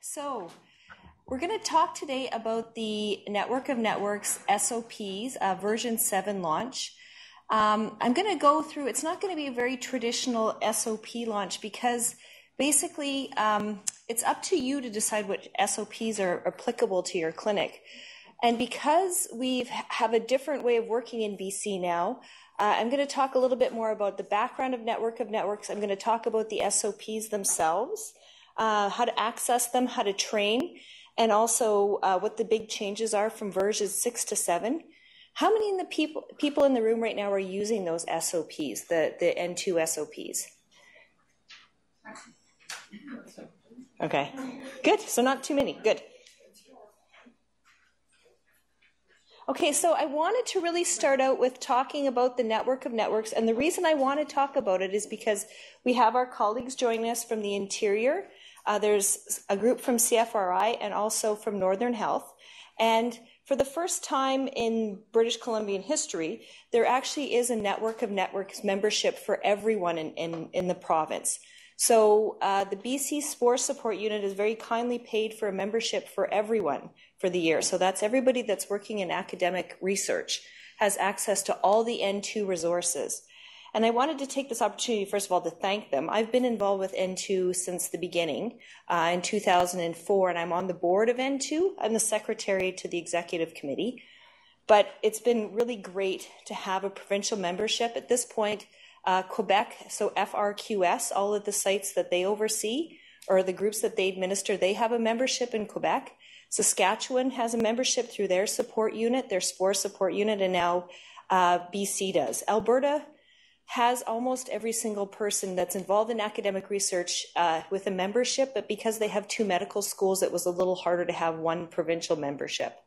So, we're going to talk today about the Network of Networks SOPs uh, version 7 launch. Um, I'm going to go through, it's not going to be a very traditional SOP launch because basically um, it's up to you to decide what SOPs are applicable to your clinic. And because we have a different way of working in BC now, uh, I'm going to talk a little bit more about the background of Network of Networks. I'm going to talk about the SOPs themselves uh, how to access them, how to train, and also uh, what the big changes are from versions six to seven. How many in the people people in the room right now are using those SOPs, the the N2 SOPs? Okay, good. So not too many. Good. Okay, so I wanted to really start out with talking about the network of networks, and the reason I want to talk about it is because we have our colleagues joining us from the interior uh, there's a group from CFRI and also from Northern Health. And for the first time in British Columbian history, there actually is a network of networks membership for everyone in, in, in the province. So uh, the BC SPOR Support Unit is very kindly paid for a membership for everyone for the year. So that's everybody that's working in academic research has access to all the N2 resources. And I wanted to take this opportunity, first of all, to thank them. I've been involved with N2 since the beginning uh, in 2004, and I'm on the board of N2. I'm the secretary to the executive committee. But it's been really great to have a provincial membership at this point. Uh, Quebec, so FRQS, all of the sites that they oversee or the groups that they administer, they have a membership in Quebec. Saskatchewan has a membership through their support unit, their SPOR support unit, and now uh, BC does. Alberta has almost every single person that's involved in academic research uh, with a membership, but because they have two medical schools, it was a little harder to have one provincial membership.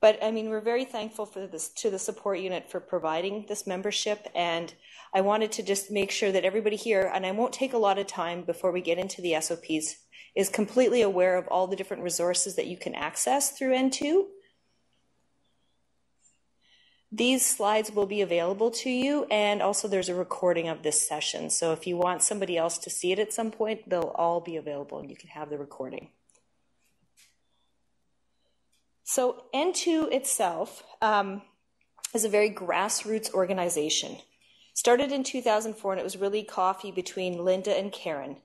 But I mean, we're very thankful for this to the support unit for providing this membership, and I wanted to just make sure that everybody here, and I won't take a lot of time before we get into the SOPs, is completely aware of all the different resources that you can access through N2 these slides will be available to you, and also there's a recording of this session. So if you want somebody else to see it at some point, they'll all be available and you can have the recording. So N2 itself um, is a very grassroots organization. Started in 2004, and it was really coffee between Linda and Karen.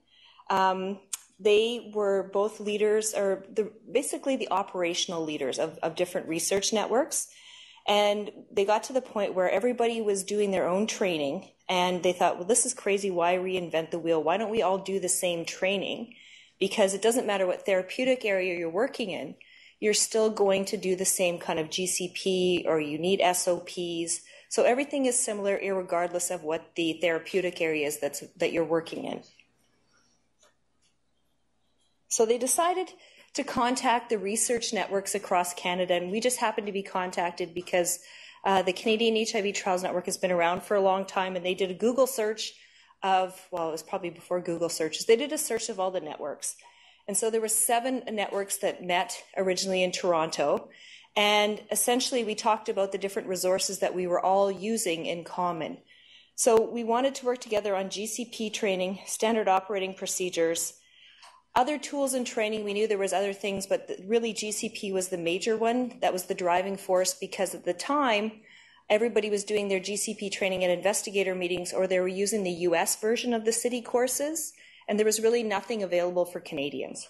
Um, they were both leaders, or the, basically the operational leaders of, of different research networks. And they got to the point where everybody was doing their own training, and they thought, well, this is crazy. Why reinvent the wheel? Why don't we all do the same training? Because it doesn't matter what therapeutic area you're working in, you're still going to do the same kind of GCP or you need SOPs. So everything is similar, regardless of what the therapeutic area is that's, that you're working in. So they decided to contact the research networks across Canada, and we just happened to be contacted because uh, the Canadian HIV Trials Network has been around for a long time, and they did a Google search of well, it was probably before Google searches. They did a search of all the networks, and so there were seven networks that met originally in Toronto. And essentially, we talked about the different resources that we were all using in common. So we wanted to work together on GCP training, standard operating procedures, other tools and training, we knew there was other things, but really GCP was the major one. That was the driving force because at the time, everybody was doing their GCP training at investigator meetings or they were using the US version of the CITI courses, and there was really nothing available for Canadians.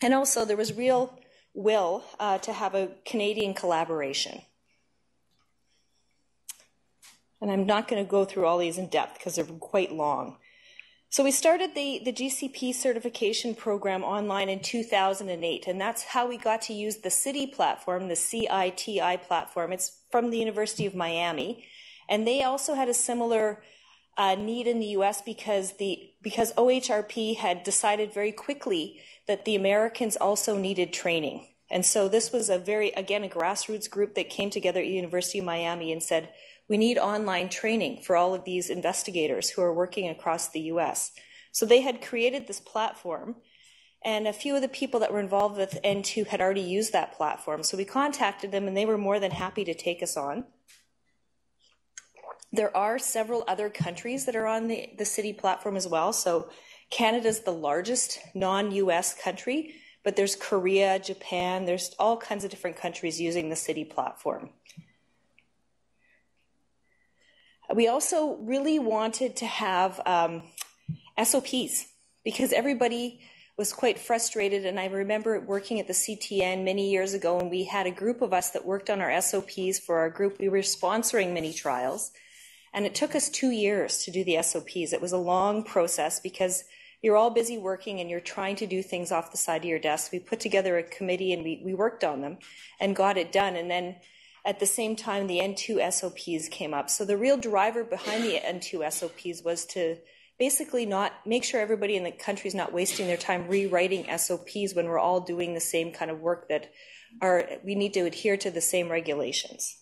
And also, there was real will uh, to have a Canadian collaboration. And I'm not going to go through all these in depth because they're quite long. So we started the, the GCP certification program online in 2008, and that's how we got to use the CIDI platform, the CITI platform. It's from the University of Miami, and they also had a similar uh, need in the U.S. because the because OHRP had decided very quickly that the Americans also needed training, and so this was a very again a grassroots group that came together at the University of Miami and said we need online training for all of these investigators who are working across the US. So they had created this platform, and a few of the people that were involved with N2 had already used that platform. So we contacted them, and they were more than happy to take us on. There are several other countries that are on the, the CITI platform as well. So Canada's the largest non-US country, but there's Korea, Japan, there's all kinds of different countries using the CITI platform. We also really wanted to have um, SOPs because everybody was quite frustrated. And I remember working at the CTN many years ago, and we had a group of us that worked on our SOPs for our group. We were sponsoring many trials, and it took us two years to do the SOPs. It was a long process because you're all busy working and you're trying to do things off the side of your desk. We put together a committee and we, we worked on them and got it done. And then at the same time, the N2 SOPs came up. So the real driver behind the N2 SOPs was to basically not make sure everybody in the country is not wasting their time rewriting SOPs when we're all doing the same kind of work that are we need to adhere to the same regulations.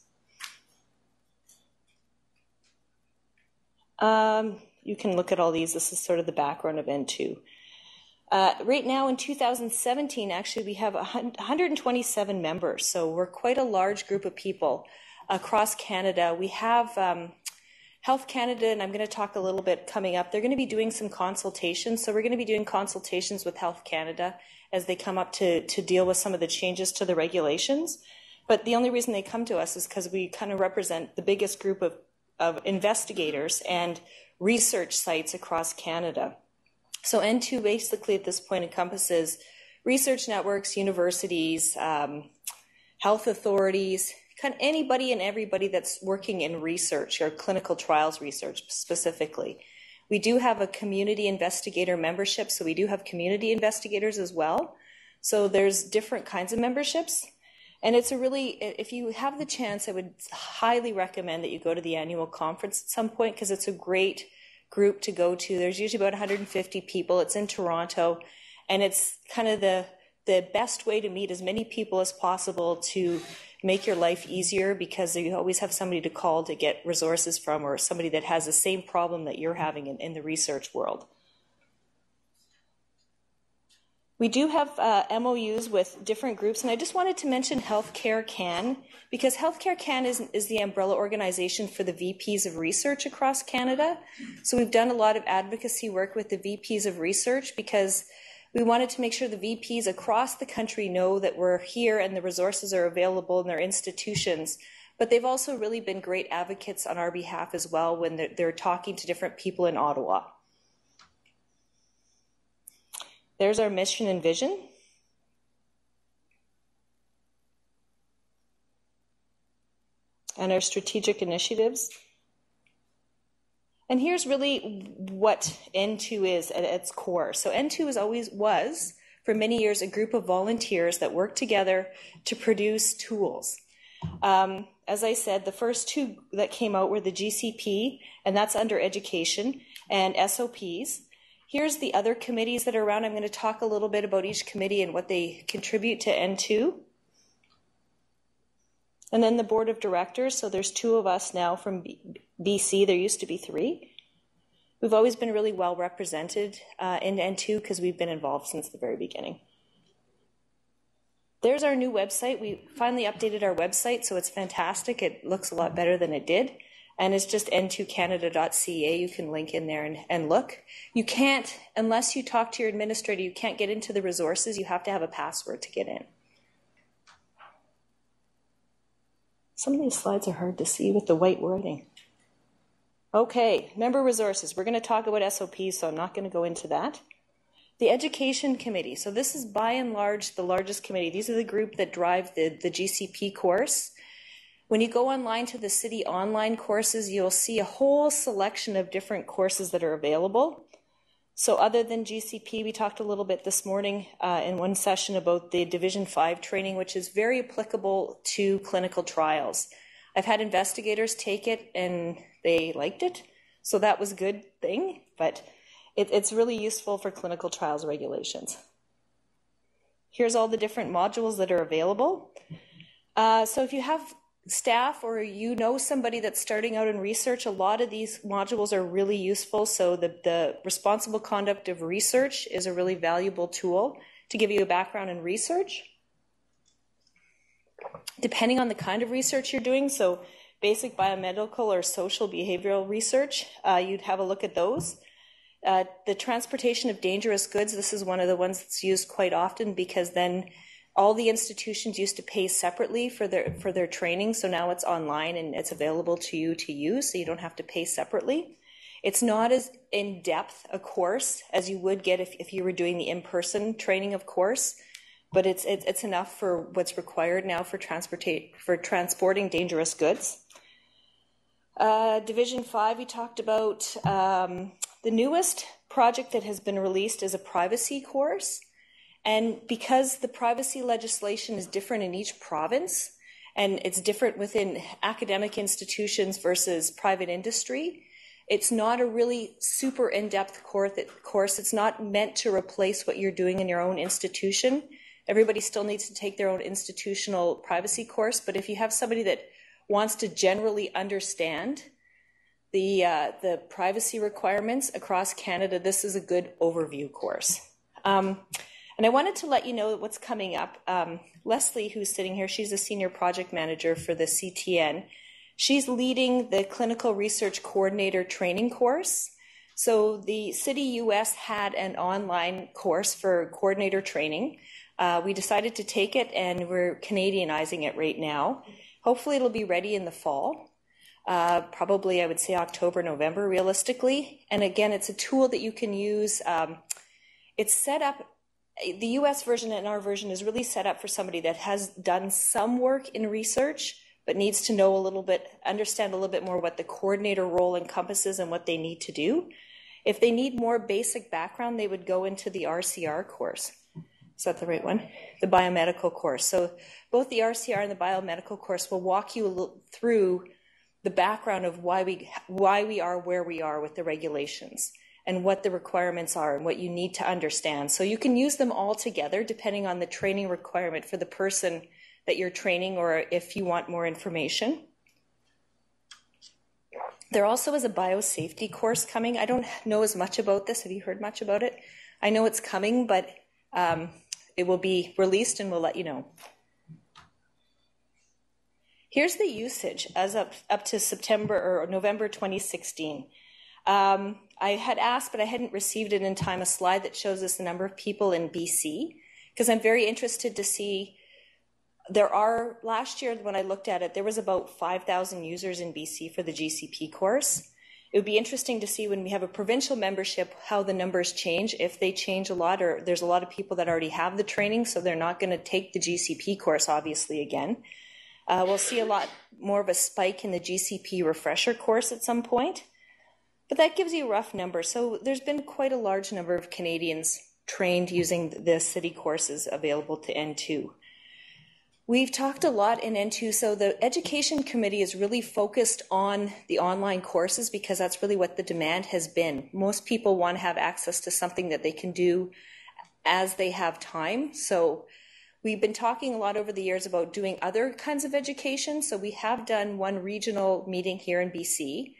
Um, you can look at all these. This is sort of the background of N2. Uh, right now in 2017, actually, we have 127 members, so we're quite a large group of people across Canada. We have um, Health Canada, and I'm going to talk a little bit coming up, they're going to be doing some consultations. So we're going to be doing consultations with Health Canada as they come up to, to deal with some of the changes to the regulations. But the only reason they come to us is because we kind of represent the biggest group of, of investigators and research sites across Canada. So N2 basically at this point encompasses research networks, universities, um, health authorities, kind of anybody and everybody that's working in research or clinical trials research specifically. We do have a community investigator membership, so we do have community investigators as well. So there's different kinds of memberships. And it's a really, if you have the chance, I would highly recommend that you go to the annual conference at some point because it's a great group to go to. There's usually about 150 people. It's in Toronto, and it's kind of the the best way to meet as many people as possible to make your life easier because you always have somebody to call to get resources from or somebody that has the same problem that you're having in, in the research world. We do have uh, MOUs with different groups, and I just wanted to mention HealthCareCAN because HealthCareCAN is, is the umbrella organization for the VPs of research across Canada. So we've done a lot of advocacy work with the VPs of research because we wanted to make sure the VPs across the country know that we're here and the resources are available in their institutions. But they've also really been great advocates on our behalf as well when they're, they're talking to different people in Ottawa. There's our mission and vision. And our strategic initiatives. And here's really what N2 is at its core. So N2 is always was for many years a group of volunteers that worked together to produce tools. Um, as I said, the first two that came out were the GCP, and that's under education, and SOPs. Here's the other committees that are around. I'm going to talk a little bit about each committee and what they contribute to N2. And then the board of directors. So there's two of us now from BC. There used to be three. We've always been really well represented uh, in N2 because we've been involved since the very beginning. There's our new website. We finally updated our website, so it's fantastic. It looks a lot better than it did. And it's just n2canada.ca. You can link in there and, and look. You can't, unless you talk to your administrator, you can't get into the resources. You have to have a password to get in. Some of these slides are hard to see with the white wording. Okay, member resources. We're going to talk about SOPs, so I'm not going to go into that. The Education Committee. So this is by and large the largest committee. These are the group that drive the, the GCP course. When you go online to the CITI online courses, you'll see a whole selection of different courses that are available. So other than GCP, we talked a little bit this morning uh, in one session about the Division 5 training, which is very applicable to clinical trials. I've had investigators take it and they liked it, so that was a good thing, but it, it's really useful for clinical trials regulations. Here's all the different modules that are available. Uh, so if you have staff or you know somebody that's starting out in research, a lot of these modules are really useful. So the, the responsible conduct of research is a really valuable tool to give you a background in research. Depending on the kind of research you're doing, so basic biomedical or social behavioral research, uh, you'd have a look at those. Uh, the transportation of dangerous goods, this is one of the ones that's used quite often because then all the institutions used to pay separately for their for their training so now it's online and it's available to you to use so you don't have to pay separately. It's not as in depth a course as you would get if, if you were doing the in-person training of course but it's, it's, it's enough for what's required now for transportate for transporting dangerous goods. Uh, division 5 we talked about um, the newest project that has been released is a privacy course and because the privacy legislation is different in each province and it's different within academic institutions versus private industry, it's not a really super in depth course. It's not meant to replace what you're doing in your own institution. Everybody still needs to take their own institutional privacy course, but if you have somebody that wants to generally understand the, uh, the privacy requirements across Canada, this is a good overview course. Um, and I wanted to let you know what's coming up. Um, Leslie, who's sitting here, she's a senior project manager for the CTN. She's leading the clinical research coordinator training course. So the CITI US had an online course for coordinator training. Uh, we decided to take it and we're Canadianizing it right now. Hopefully, it'll be ready in the fall. Uh, probably, I would say October, November, realistically. And again, it's a tool that you can use. Um, it's set up the US version and our version is really set up for somebody that has done some work in research, but needs to know a little bit, understand a little bit more what the coordinator role encompasses and what they need to do. If they need more basic background, they would go into the RCR course. Is that the right one? The biomedical course. So both the RCR and the biomedical course will walk you through the background of why we why we are where we are with the regulations and what the requirements are and what you need to understand. So you can use them all together depending on the training requirement for the person that you're training or if you want more information. There also is a biosafety course coming. I don't know as much about this. Have you heard much about it? I know it's coming, but um, it will be released and we'll let you know. Here's the usage as up, up to September or November 2016. Um, I had asked, but I hadn't received it in time, a slide that shows us the number of people in BC, because I'm very interested to see. There are, last year when I looked at it, there was about 5,000 users in BC for the GCP course. It would be interesting to see when we have a provincial membership how the numbers change, if they change a lot, or there's a lot of people that already have the training, so they're not going to take the GCP course, obviously, again. Uh, we'll see a lot more of a spike in the GCP refresher course at some point. But that gives you a rough number. So there's been quite a large number of Canadians trained using the CITI courses available to N2. We've talked a lot in N2, so the Education Committee is really focused on the online courses because that's really what the demand has been. Most people want to have access to something that they can do as they have time. So we've been talking a lot over the years about doing other kinds of education. So we have done one regional meeting here in BC.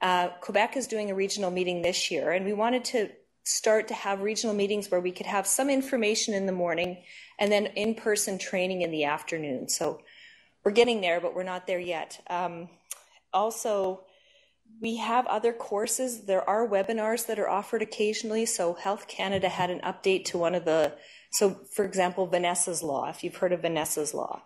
Uh, Quebec is doing a regional meeting this year, and we wanted to start to have regional meetings where we could have some information in the morning and then in person training in the afternoon. So we're getting there, but we're not there yet. Um, also, we have other courses. There are webinars that are offered occasionally. So Health Canada had an update to one of the, so for example, Vanessa's Law, if you've heard of Vanessa's Law.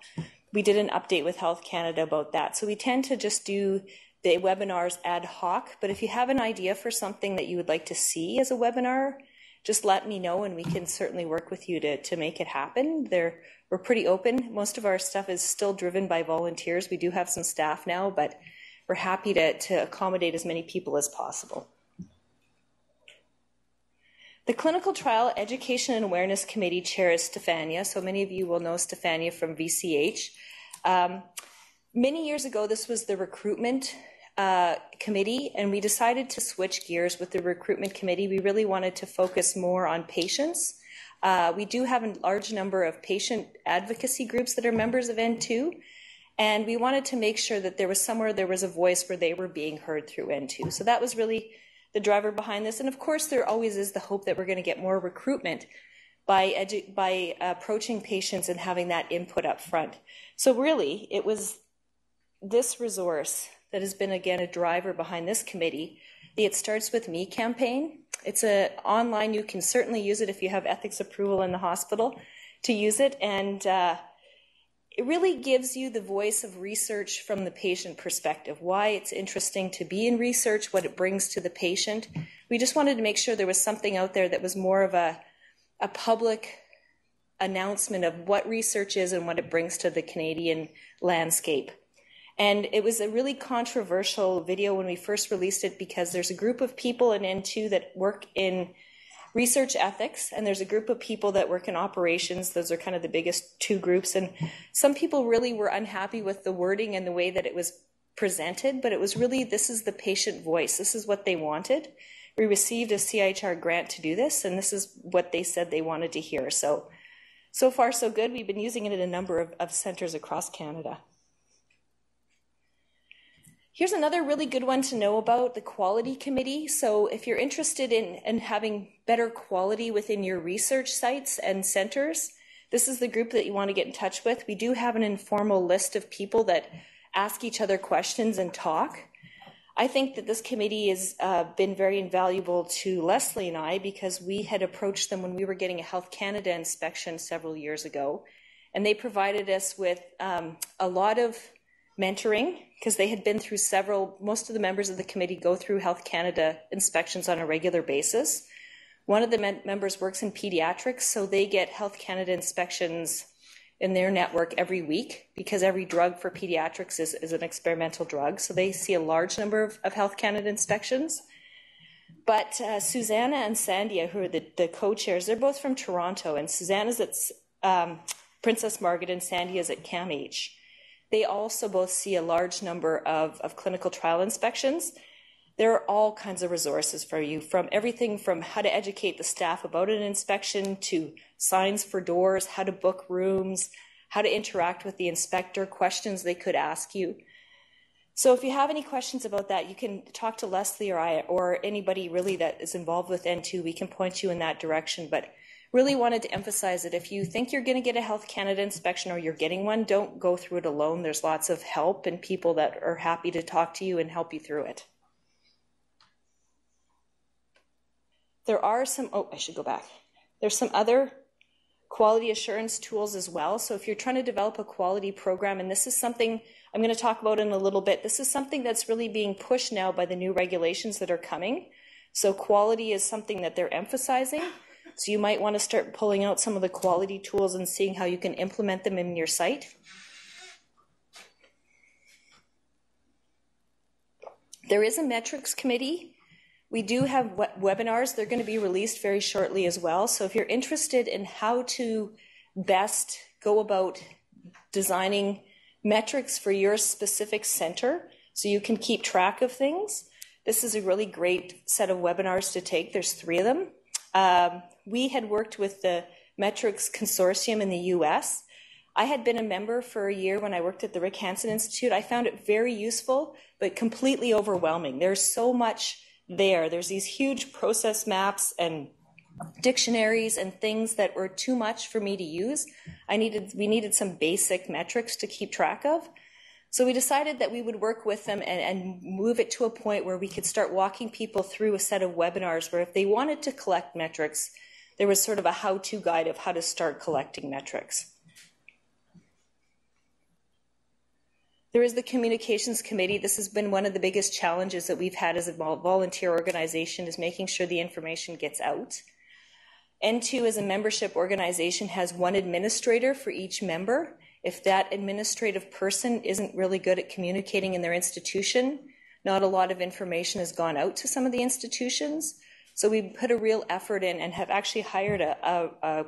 We did an update with Health Canada about that. So we tend to just do the webinars ad hoc, but if you have an idea for something that you would like to see as a webinar, just let me know and we can certainly work with you to, to make it happen. They're, we're pretty open. Most of our stuff is still driven by volunteers. We do have some staff now, but we're happy to, to accommodate as many people as possible. The Clinical Trial Education and Awareness Committee chair is Stefania. So many of you will know Stefania from VCH. Um, many years ago, this was the recruitment uh, committee, and we decided to switch gears with the recruitment committee. We really wanted to focus more on patients. Uh, we do have a large number of patient advocacy groups that are members of N2, and we wanted to make sure that there was somewhere there was a voice where they were being heard through N2. So that was really the driver behind this. And of course, there always is the hope that we're going to get more recruitment by, by approaching patients and having that input up front. So really, it was this resource that has been again a driver behind this committee the It Starts With Me campaign. It's a online, you can certainly use it if you have ethics approval in the hospital to use it. And uh, it really gives you the voice of research from the patient perspective, why it's interesting to be in research, what it brings to the patient. We just wanted to make sure there was something out there that was more of a, a public announcement of what research is and what it brings to the Canadian landscape. And it was a really controversial video when we first released it because there's a group of people in N2 that work in research ethics, and there's a group of people that work in operations. Those are kind of the biggest two groups. And some people really were unhappy with the wording and the way that it was presented, but it was really this is the patient voice. This is what they wanted. We received a CIHR grant to do this, and this is what they said they wanted to hear. So, so far, so good. We've been using it in a number of, of centers across Canada. Here's another really good one to know about the quality committee. So if you're interested in, in having better quality within your research sites and centers, this is the group that you want to get in touch with. We do have an informal list of people that ask each other questions and talk. I think that this committee has uh, been very invaluable to Leslie and I because we had approached them when we were getting a Health Canada inspection several years ago. And they provided us with um, a lot of mentoring because they had been through several, most of the members of the committee go through Health Canada inspections on a regular basis. One of the members works in pediatrics, so they get Health Canada inspections in their network every week because every drug for pediatrics is, is an experimental drug. So they see a large number of, of Health Canada inspections. But uh, Susanna and Sandia, who are the, the co chairs, they're both from Toronto, and Susanna's at um, Princess Margaret and Sandia's at CAMH. They also both see a large number of, of clinical trial inspections. There are all kinds of resources for you, from everything from how to educate the staff about an inspection to signs for doors, how to book rooms, how to interact with the inspector, questions they could ask you. So if you have any questions about that, you can talk to Leslie or I or anybody really that is involved with N2. We can point you in that direction. But really wanted to emphasize that if you think you're going to get a Health Canada inspection or you're getting one, don't go through it alone. There's lots of help and people that are happy to talk to you and help you through it. There are some, oh, I should go back. There's some other quality assurance tools as well. So if you're trying to develop a quality program, and this is something I'm going to talk about in a little bit, this is something that's really being pushed now by the new regulations that are coming. So quality is something that they're emphasizing. So you might want to start pulling out some of the quality tools and seeing how you can implement them in your site. There is a metrics committee. We do have webinars. They're going to be released very shortly as well. So if you're interested in how to best go about designing metrics for your specific center so you can keep track of things, this is a really great set of webinars to take. There's three of them. Um, we had worked with the Metrics Consortium in the US. I had been a member for a year when I worked at the Rick Hansen Institute. I found it very useful, but completely overwhelming. There's so much there. There's these huge process maps and dictionaries and things that were too much for me to use. I needed we needed some basic metrics to keep track of. So we decided that we would work with them and, and, move it to a point where we could start walking people through a set of webinars where if they wanted to collect metrics, there was sort of a how to guide of how to start collecting metrics. There is the communications committee. This has been one of the biggest challenges that we've had as a volunteer organization is making sure the information gets out. N2 as a membership organization has one administrator for each member if that administrative person isn't really good at communicating in their institution, not a lot of information has gone out to some of the institutions. So we put a real effort in and have actually hired a, a,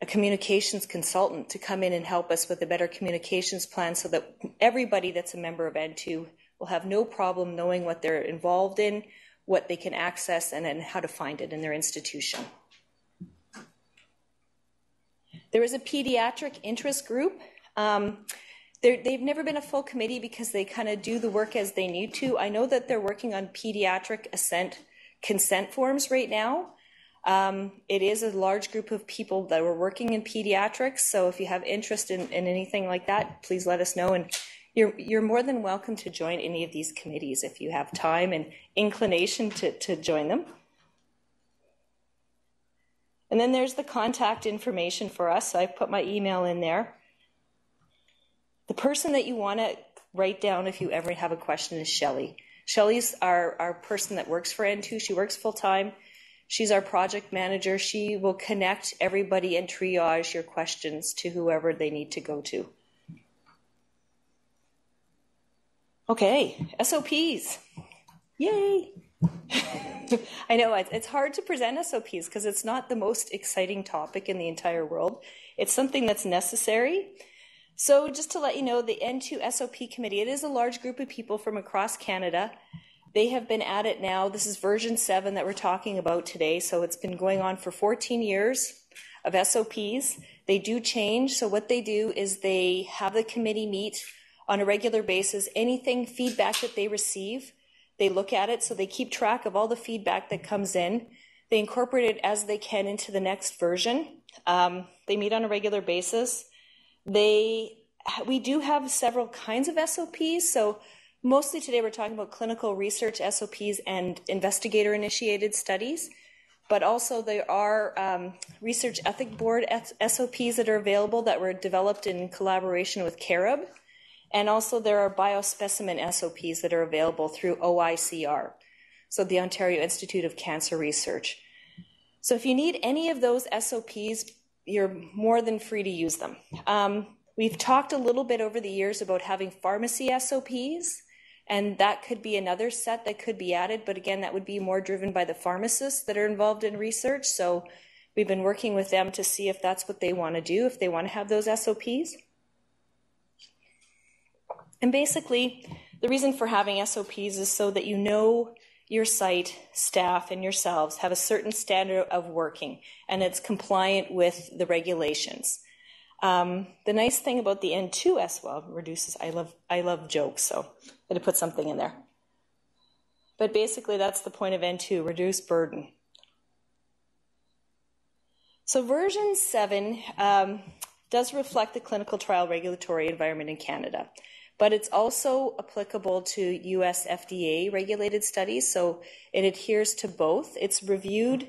a communications consultant to come in and help us with a better communications plan so that everybody that's a member of N2 will have no problem knowing what they're involved in, what they can access, and then how to find it in their institution. There is a pediatric interest group. Um, they've never been a full committee because they kind of do the work as they need to. I know that they're working on pediatric assent consent forms right now. Um, it is a large group of people that are working in pediatrics. So if you have interest in, in anything like that, please let us know. And you're, you're more than welcome to join any of these committees if you have time and inclination to, to join them. And then there's the contact information for us. So I put my email in there. The person that you want to write down if you ever have a question is Shelley. Shelley's our, our person that works for N2. She works full time. She's our project manager. She will connect everybody and triage your questions to whoever they need to go to. Okay, SOPs. Yay! I know it's hard to present SOPs because it's not the most exciting topic in the entire world. It's something that's necessary. So, just to let you know, the N2 SOP committee, it is a large group of people from across Canada. They have been at it now. This is version 7 that we're talking about today. So, it's been going on for 14 years of SOPs. They do change. So, what they do is they have the committee meet on a regular basis. Anything, feedback that they receive, they look at it. So, they keep track of all the feedback that comes in. They incorporate it as they can into the next version. Um, they meet on a regular basis. They, we do have several kinds of SOPs. So mostly today we're talking about clinical research SOPs and investigator initiated studies. But also there are um, research ethic board SOPs that are available that were developed in collaboration with CAREB. And also there are biospecimen SOPs that are available through OICR, so the Ontario Institute of Cancer Research. So if you need any of those SOPs, you're more than free to use them. Um, we've talked a little bit over the years about having pharmacy SOPs, and that could be another set that could be added, but again, that would be more driven by the pharmacists that are involved in research. So we've been working with them to see if that's what they want to do, if they want to have those SOPs. And basically, the reason for having SOPs is so that you know your site, staff, and yourselves have a certain standard of working and it's compliant with the regulations. Um, the nice thing about the N2 as well reduces, I love, I love jokes, so I'm going to put something in there. But basically, that's the point of N2 reduce burden. So, version 7 um, does reflect the clinical trial regulatory environment in Canada but it's also applicable to US FDA regulated studies, so it adheres to both. It's reviewed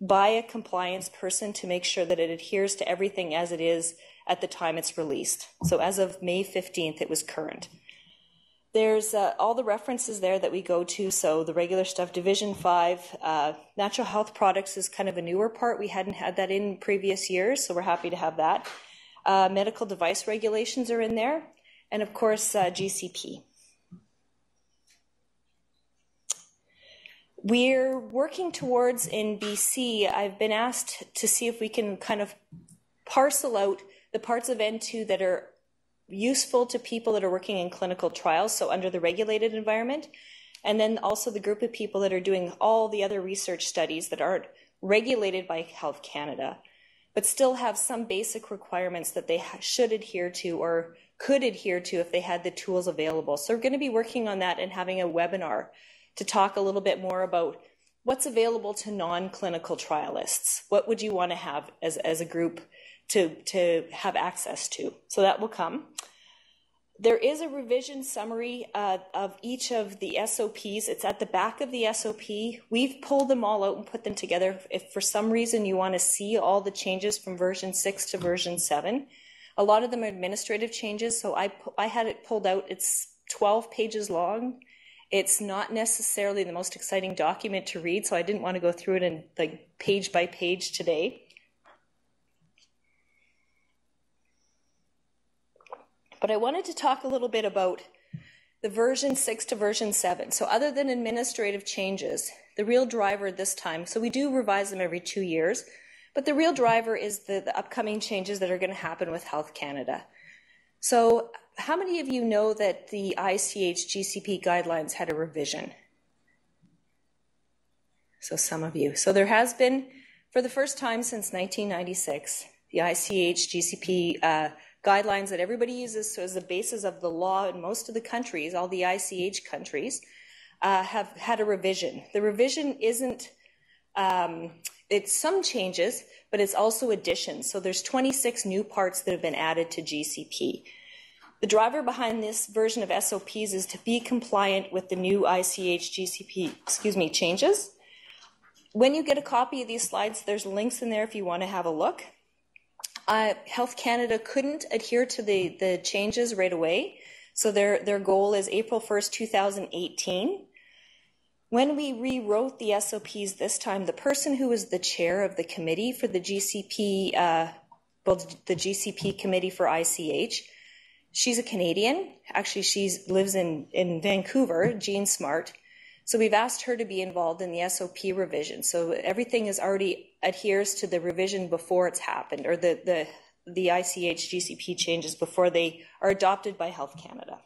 by a compliance person to make sure that it adheres to everything as it is at the time it's released. So as of May 15th, it was current. There's uh, all the references there that we go to. So the regular stuff, Division 5, uh, natural health products is kind of a newer part. We hadn't had that in previous years, so we're happy to have that. Uh, medical device regulations are in there and of course, uh, GCP. We're working towards in BC, I've been asked to see if we can kind of parcel out the parts of N2 that are useful to people that are working in clinical trials, so under the regulated environment, and then also the group of people that are doing all the other research studies that aren't regulated by Health Canada, but still have some basic requirements that they should adhere to or could adhere to if they had the tools available. So we're going to be working on that and having a webinar to talk a little bit more about what's available to non-clinical trialists. What would you want to have as, as a group to, to have access to? So that will come. There is a revision summary uh, of each of the SOPs. It's at the back of the SOP. We've pulled them all out and put them together. If for some reason you want to see all the changes from version 6 to version 7, a lot of them are administrative changes, so I, I had it pulled out. It's 12 pages long. It's not necessarily the most exciting document to read, so I didn't want to go through it in like page by page today. But I wanted to talk a little bit about the version 6 to version 7. So, other than administrative changes, the real driver this time, so we do revise them every two years. But the real driver is the, the upcoming changes that are going to happen with Health Canada. So, how many of you know that the ICH GCP guidelines had a revision? So, some of you. So, there has been, for the first time since 1996, the ICH GCP uh, guidelines that everybody uses as the basis of the law in most of the countries, all the ICH countries, uh, have had a revision. The revision isn't um, it's some changes, but it's also additions. So there's 26 new parts that have been added to GCP. The driver behind this version of SOPs is to be compliant with the new ICH GCP, excuse me, changes. When you get a copy of these slides, there's links in there if you want to have a look. Uh, Health Canada couldn't adhere to the, the changes right away, so their, their goal is April 1st, 2018. When we rewrote the SOPs this time, the person who was the chair of the committee for the GCP, uh, the GCP committee for ICH, she's a Canadian. Actually, she lives in, in Vancouver, Jean Smart. So we've asked her to be involved in the SOP revision. So everything is already adheres to the revision before it's happened, or the, the, the ICH GCP changes before they are adopted by Health Canada.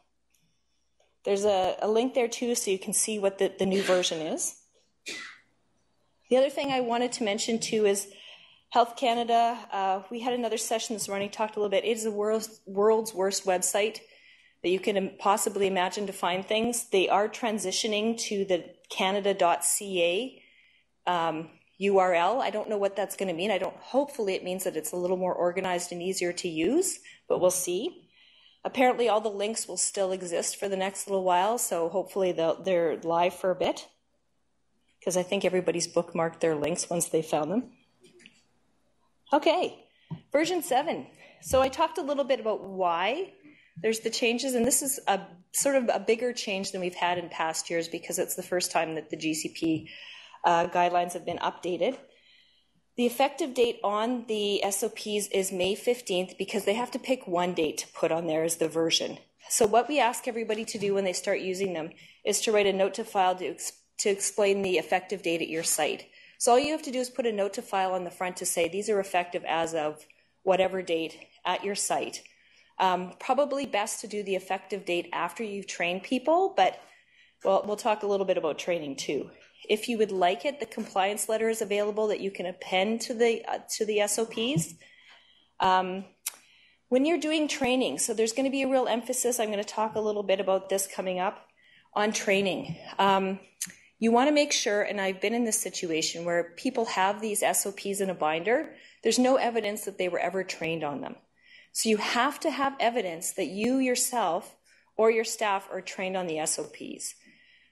There's a, a link there too so you can see what the, the new version is. The other thing I wanted to mention too is Health Canada. Uh, we had another session this morning, talked a little bit. It is the world's, world's worst website that you can possibly imagine to find things. They are transitioning to the canada.ca um, URL. I don't know what that's going to mean. I don't. Hopefully, it means that it's a little more organized and easier to use, but we'll see. Apparently, all the links will still exist for the next little while, so hopefully they're live for a bit. Because I think everybody's bookmarked their links once they found them. Okay, version 7. So I talked a little bit about why there's the changes, and this is a sort of a bigger change than we've had in past years because it's the first time that the GCP uh, guidelines have been updated. The effective date on the SOPs is May 15th because they have to pick one date to put on there as the version. So what we ask everybody to do when they start using them is to write a note to file to, to explain the effective date at your site. So all you have to do is put a note to file on the front to say these are effective as of whatever date at your site. Um, probably best to do the effective date after you've trained people, but well, we'll talk a little bit about training too. If you would like it, the compliance letter is available that you can append to the uh, to the SOPs. Um, when you're doing training, so there's going to be a real emphasis. I'm going to talk a little bit about this coming up on training. Um, you want to make sure, and I've been in this situation where people have these SOPs in a binder. There's no evidence that they were ever trained on them. So you have to have evidence that you yourself or your staff are trained on the SOPs.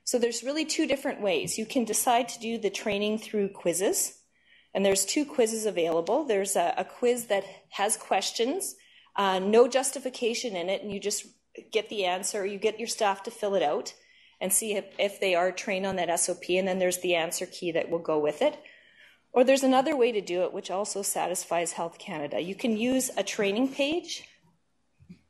So there's really two different ways. You can decide to do the training through quizzes, and there's two quizzes available. There's a, a quiz that has questions, uh, no justification in it, and you just get the answer. You get your staff to fill it out and see if, if they are trained on that SOP, and then there's the answer key that will go with it. Or there's another way to do it, which also satisfies Health Canada. You can use a training page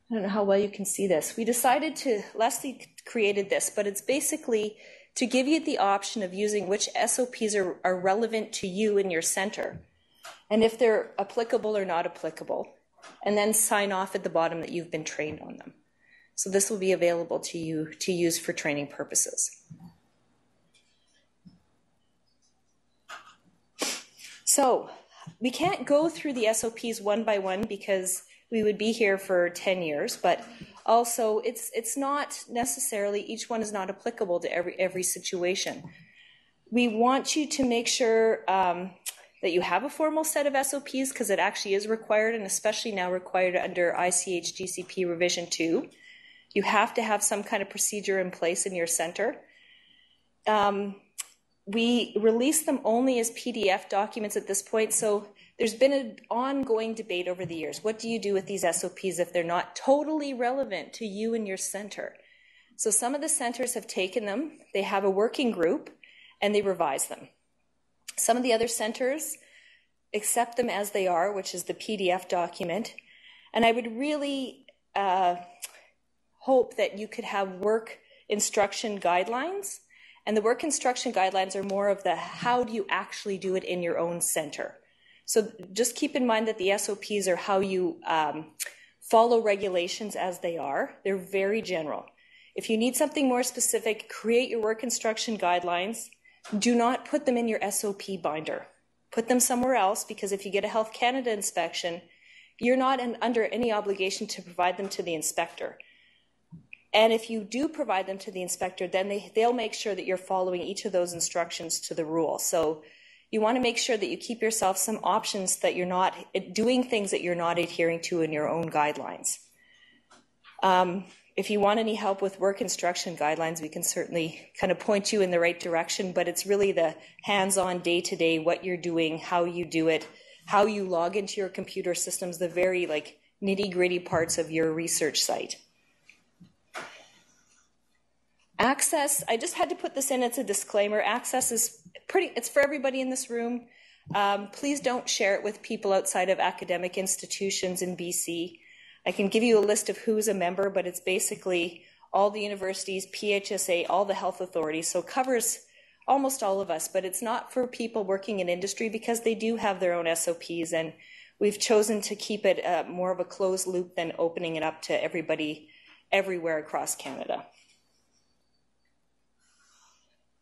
I don't know how well you can see this. We decided to, Leslie created this, but it's basically to give you the option of using which SOPs are, are relevant to you in your center, and if they're applicable or not applicable, and then sign off at the bottom that you've been trained on them. So this will be available to you to use for training purposes. So we can't go through the SOPs one by one because we would be here for 10 years, but also it's, it's not necessarily, each one is not applicable to every, every situation. We want you to make sure um, that you have a formal set of SOPs because it actually is required and especially now required under ICH GCP revision 2. You have to have some kind of procedure in place in your center. Um, we release them only as PDF documents at this point, so there's been an ongoing debate over the years. What do you do with these SOPs if they're not totally relevant to you and your center? So some of the centers have taken them, they have a working group, and they revise them. Some of the other centers accept them as they are, which is the PDF document. And I would really uh, hope that you could have work instruction guidelines. And the work instruction guidelines are more of the how do you actually do it in your own center. So just keep in mind that the SOPs are how you um, follow regulations as they are. They're very general. If you need something more specific, create your work instruction guidelines. Do not put them in your SOP binder. Put them somewhere else because if you get a Health Canada inspection, you're not in, under any obligation to provide them to the inspector. And if you do provide them to the inspector, then they, they'll make sure that you're following each of those instructions to the rule. So you want to make sure that you keep yourself some options that you're not doing things that you're not adhering to in your own guidelines. Um, if you want any help with work instruction guidelines, we can certainly kind of point you in the right direction, but it's really the hands on day to day, what you're doing, how you do it, how you log into your computer systems, the very like nitty gritty parts of your research site. Access, I just had to put this in, it's a disclaimer. Access is pretty, it's for everybody in this room. Um, please don't share it with people outside of academic institutions in BC. I can give you a list of who's a member, but it's basically all the universities, PHSA, all the health authorities. So covers almost all of us, but it's not for people working in industry because they do have their own SOPs, and we've chosen to keep it uh, more of a closed loop than opening it up to everybody everywhere across Canada.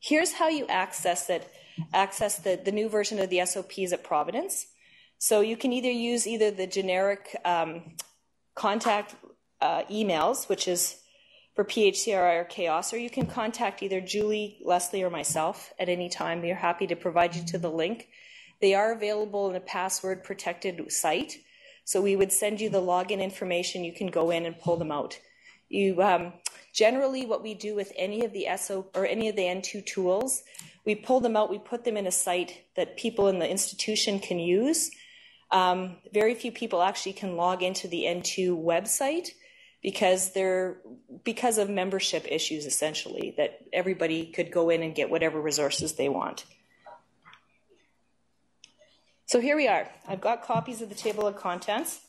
Here's how you access it, access the, the new version of the SOPs at Providence. So you can either use either the generic um, contact uh, emails, which is for PHCRI or CHEOS, or you can contact either Julie, Leslie, or myself at any time. We're happy to provide you to the link. They are available in a password protected site. So we would send you the login information. You can go in and pull them out. You um, generally what we do with any of the SO or any of the N2 tools, we pull them out. We put them in a site that people in the institution can use um, very few people actually can log into the N2 website because they're because of membership issues essentially that everybody could go in and get whatever resources they want. So here we are. I've got copies of the table of contents.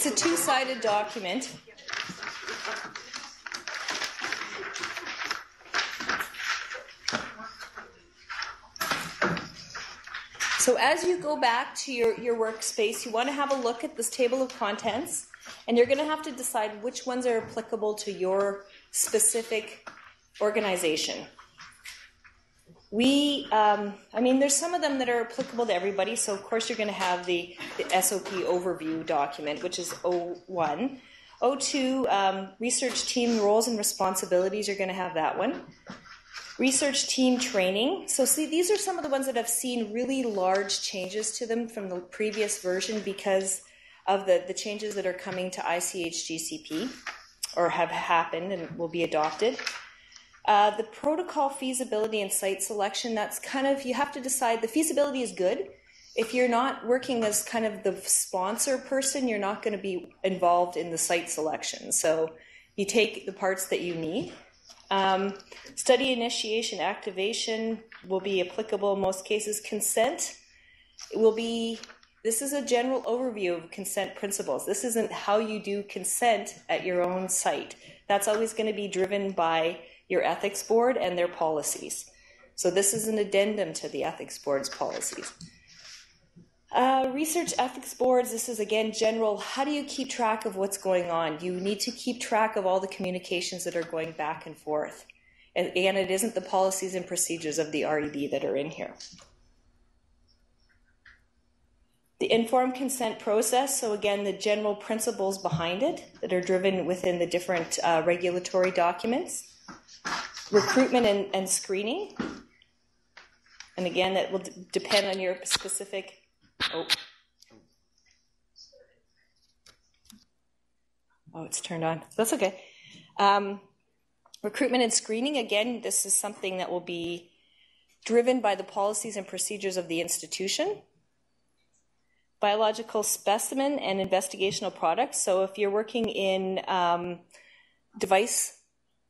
It's a two sided document. So as you go back to your, your workspace, you want to have a look at this table of contents, and you're going to have to decide which ones are applicable to your specific organization. We, um, I mean, there's some of them that are applicable to everybody. So, of course, you're going to have the, the SOP overview document, which is O1. O2, um, research team roles and responsibilities, you're going to have that one. Research team training. So, see, these are some of the ones that have seen really large changes to them from the previous version because of the, the changes that are coming to ICH GCP or have happened and will be adopted. Uh, the protocol feasibility and site selection, that's kind of, you have to decide the feasibility is good. If you're not working as kind of the sponsor person, you're not going to be involved in the site selection. So you take the parts that you need. Um, study initiation activation will be applicable in most cases. Consent will be this is a general overview of consent principles. This isn't how you do consent at your own site. That's always going to be driven by your ethics board and their policies. So this is an addendum to the ethics board's policies. Uh, research ethics boards, this is again general. How do you keep track of what's going on? You need to keep track of all the communications that are going back and forth. And again, it isn't the policies and procedures of the REB that are in here. The informed consent process, so again, the general principles behind it that are driven within the different uh, regulatory documents recruitment and, and screening. And again, that will d- depend on your specific. Oh. Oh, it's turned on. That's okay. Um, recruitment and screening, again, this is something that will be driven by the policies and procedures of the institution. Biological specimen and investigational products. So if you're working in um, device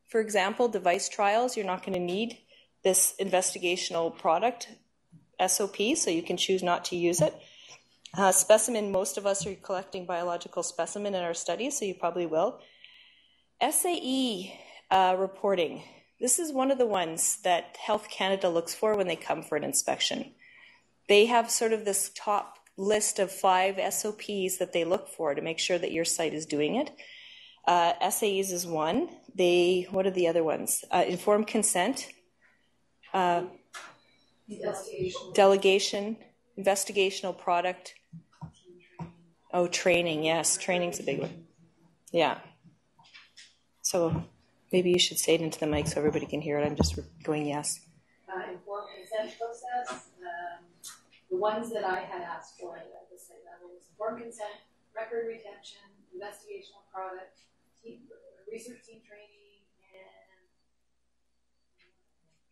for example, device trials, you're not going to need this investigational product SOP, so you can choose not to use it. Uh, specimen, most of us are collecting biological specimen in our studies, so you probably will. SAE, Uh, reporting. This is one of the ones that Health Canada looks for when they come for an inspection. They have sort of this top list of five SOPs that they look for to make sure that your site is doing it. Uh, SAEs is one. They what are the other ones? Uh, informed consent, uh, delegation, investigational product. Oh, training. Yes, training's a big one. Yeah. So maybe you should say it into the mic so everybody can hear it. I'm just going yes. Uh, informed consent process. Um, the ones that I had asked for at the site level was informed consent, record retention, investigational product, team, research team training, and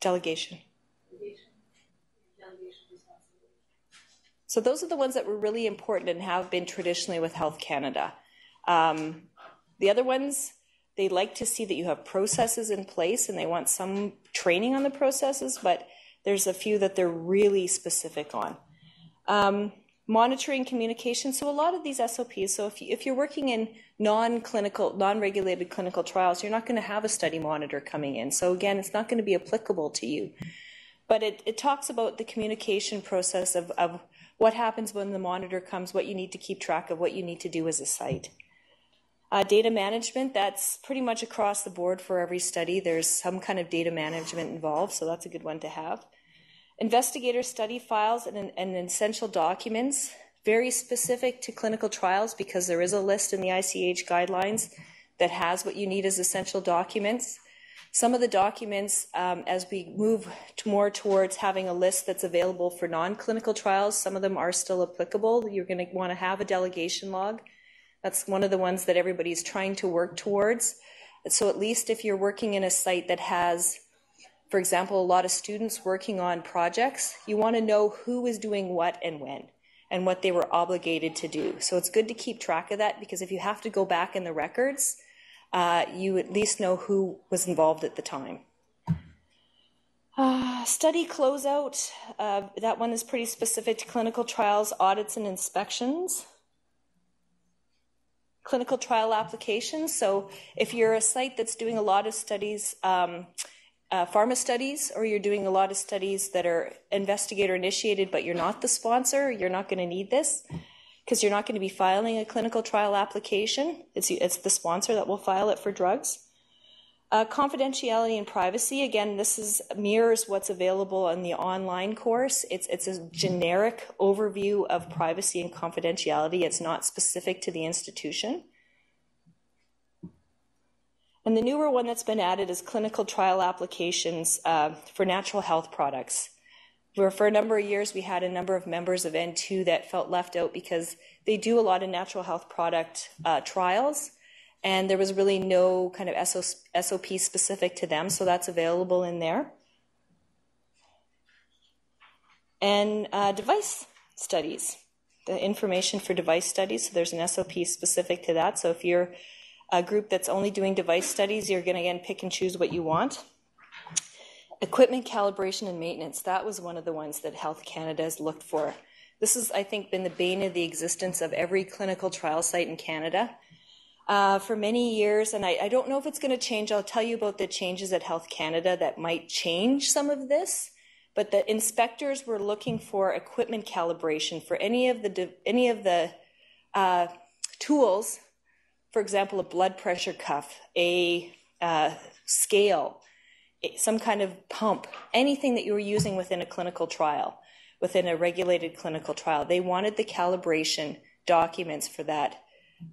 delegation. Delegation. Delegation responsibility. So those are the ones that were really important and have been traditionally with Health Canada. Um, the other ones, they like to see that you have processes in place and they want some training on the processes, but there's a few that they're really specific on. Um, monitoring communication. So a lot of these SOPs. So if you, if you're working in non-clinical, non-regulated clinical trials, you're not going to have a study monitor coming in. So again, it's not going to be applicable to you. But it, it talks about the communication process of, of what happens when the monitor comes, what you need to keep track of, what you need to do as a site. Uh, data management, that's pretty much across the board for every study. There's some kind of data management involved, so that's a good one to have. Investigator study files and, and essential documents, very specific to clinical trials because there is a list in the ICH guidelines that has what you need as essential documents. Some of the documents, um, as we move to more towards having a list that's available for non clinical trials, some of them are still applicable. You're going to want to have a delegation log. That's one of the ones that everybody's trying to work towards. So, at least if you're working in a site that has for example, a lot of students working on projects, you want to know who is doing what and when and what they were obligated to do. So it's good to keep track of that because if you have to go back in the records, uh, you at least know who was involved at the time. Uh, study closeout, uh, that one is pretty specific to clinical trials, audits, and inspections. Clinical trial applications. So if you're a site that's doing a lot of studies, um, uh, pharma studies or you're doing a lot of studies that are investigator initiated but you're not the sponsor, you're not going to need this because you're not going to be filing a clinical trial application. It's, it's the sponsor that will file it for drugs. Uh, confidentiality and privacy, again, this is mirrors what's available on the online course. It's, it's a generic overview of privacy and confidentiality. It's not specific to the institution. And the newer one that's been added is clinical trial applications uh, for natural health products. Where for a number of years we had a number of members of N2 that felt left out because they do a lot of natural health product uh, trials, and there was really no kind of SOP specific to them, so that's available in there. And uh, device studies, the information for device studies, so there's an SOP specific to that. So if you're a group that's only doing device studies, you're going to again pick and choose what you want. Equipment calibration and maintenance, that was one of the ones that Health Canada has looked for. This has, I think, been the bane of the existence of every clinical trial site in Canada. Uh, for many years, and I, I don't know if it's going to change. I'll tell you about the changes at Health Canada that might change some of this. But the inspectors were looking for equipment calibration for any of the any of the uh, tools for example, a blood pressure cuff, a uh, scale, some kind of pump, anything that you were using within a clinical trial, within a regulated clinical trial. They wanted the calibration documents for that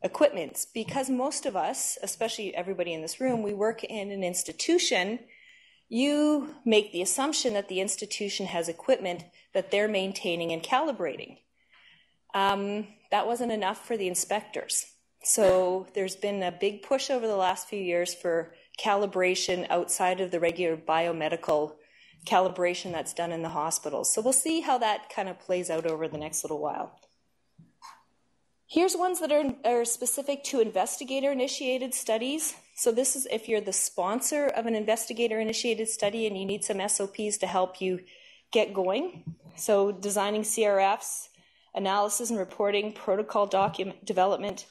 equipment because most of us, especially everybody in this room, we work in an institution. You make the assumption that the institution has equipment that they're maintaining and calibrating. Um, that wasn't enough for the inspectors. So there's been a big push over the last few years for calibration outside of the regular biomedical calibration that's done in the hospitals. So we'll see how that kind of plays out over the next little while. Here's ones that are, are specific to investigator initiated studies. So, this is if you're the sponsor of an investigator initiated study and you need some SOPs to help you get going. So, designing CRFs, analysis and reporting, protocol document development,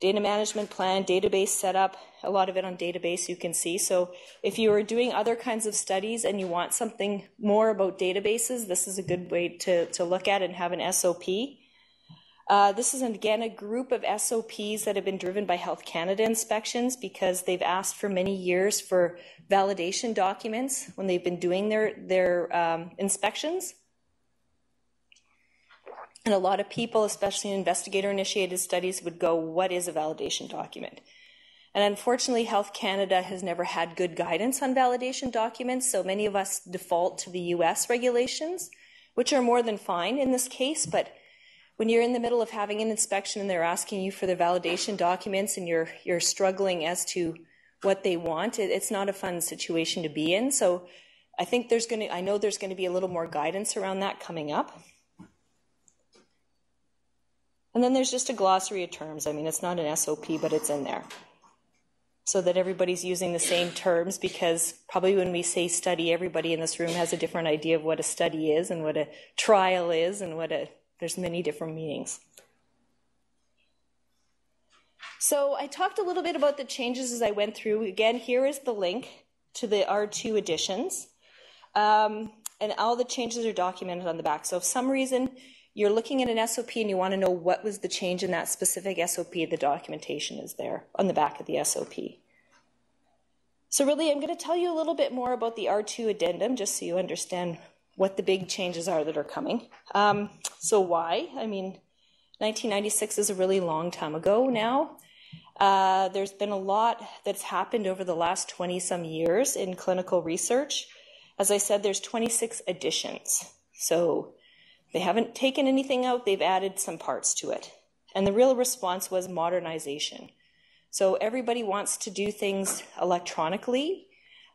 data management plan, database setup, a lot of it on database you can see. So if you are doing other kinds of studies and you want something more about databases, this is a good way to, to look at and have an SOP. Uh, this is, again, a group of SOPs that have been driven by Health Canada inspections because they've asked for many years for validation documents when they've been doing their, their um, inspections. And a lot of people, especially in investigator initiated studies, would go, What is a validation document? And unfortunately, Health Canada has never had good guidance on validation documents, so many of us default to the US regulations, which are more than fine in this case. But when you're in the middle of having an inspection and they're asking you for the validation documents and you're, you're struggling as to what they want, it, it's not a fun situation to be in. So I think there's going to, I know there's going to be a little more guidance around that coming up. And then there's just a glossary of terms. I mean, it's not an SOP, but it's in there. So that everybody's using the same terms because probably when we say study, everybody in this room has a different idea of what a study is and what a trial is and what a, there's many different meanings. So I talked a little bit about the changes as I went through. Again, here is the link to the R2 editions. Um, and all the changes are documented on the back. So if some reason you're looking at an SOP and you want to know what was the change in that specific SOP, the documentation is there on the back of the SOP. So, really, I'm going to tell you a little bit more about the R2 addendum just so you understand what the big changes are that are coming. Um, so, why? I mean, 1996 is a really long time ago now. Uh, there's been a lot that's happened over the last 20 some years in clinical research. As I said, there's 26 additions. So, they haven't taken anything out, they've added some parts to it. And the real response was modernization. So everybody wants to do things electronically.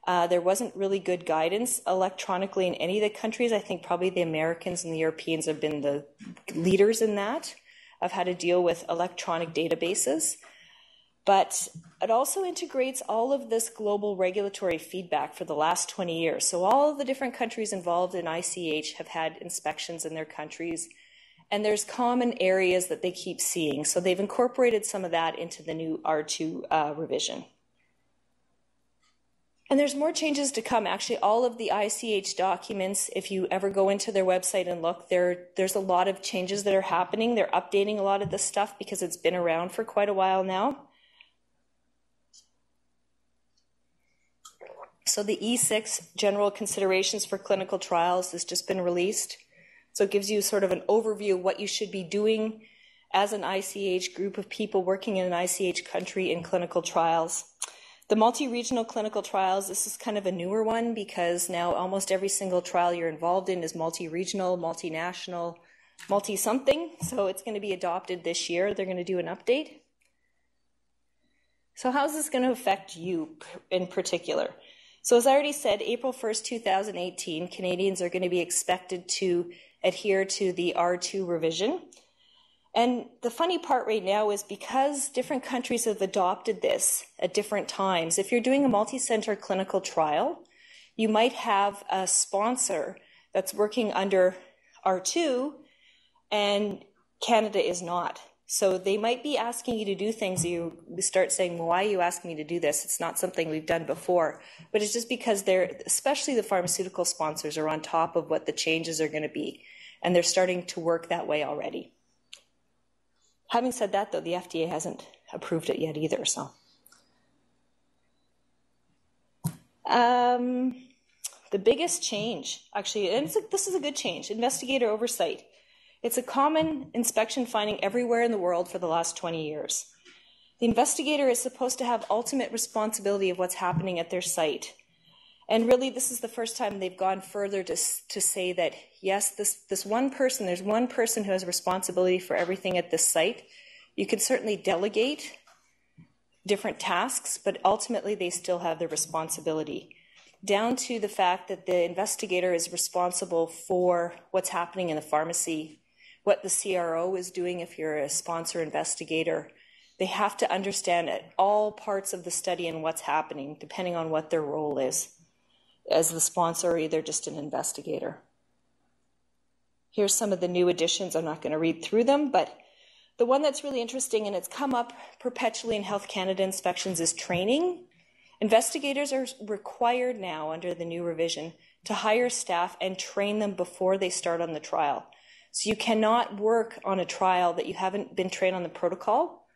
Uh, there wasn't really good guidance electronically in any of the countries. I think probably the Americans and the Europeans have been the leaders in that of how to deal with electronic databases. But it also integrates all of this global regulatory feedback for the last 20 years. So, all of the different countries involved in ICH have had inspections in their countries, and there's common areas that they keep seeing. So, they've incorporated some of that into the new R2 uh, revision. And there's more changes to come. Actually, all of the ICH documents, if you ever go into their website and look, there, there's a lot of changes that are happening. They're updating a lot of this stuff because it's been around for quite a while now. So the E6 General Considerations for Clinical Trials has just been released. So it gives you sort of an overview of what you should be doing as an ICH group of people working in an ICH country in clinical trials. The multi-regional clinical trials, this is kind of a newer one because now almost every single trial you're involved in is multi-regional, multinational, multi-something. So it's going to be adopted this year. They're going to do an update. So how's this going to affect you in particular? So, as I already said, April 1st, 2018, Canadians are going to be expected to adhere to the R2 revision. And the funny part right now is because different countries have adopted this at different times, if you're doing a multi center clinical trial, you might have a sponsor that's working under R2 and Canada is not. So they might be asking you to do things. You start saying, well, why are you asking me to do this? It's not something we've done before. But it's just because they're, especially the pharmaceutical sponsors, are on top of what the changes are going to be. And they're starting to work that way already. Having said that, though, the FDA hasn't approved it yet either. So. Um, the biggest change, actually, and this is a good change investigator oversight. It's a common inspection finding everywhere in the world for the last 20 years. The investigator is supposed to have ultimate responsibility of what's happening at their site. And really, this is the first time they've gone further to, to say that, yes, this, this one person, there's one person who has responsibility for everything at this site. You can certainly delegate different tasks, but ultimately they still have the responsibility. Down to the fact that the investigator is responsible for what's happening in the pharmacy what the CRO is doing if you're a sponsor investigator. They have to understand all parts of the study and what's happening, depending on what their role is as the sponsor or either just an investigator. Here's some of the new additions. I'm not going to read through them, but The one that's really interesting and it's come up perpetually in Health Canada inspections is training. Investigators are required now under the new revision to hire staff and train them before they start on the trial. So you cannot work on a trial that you haven't been trained on the protocol,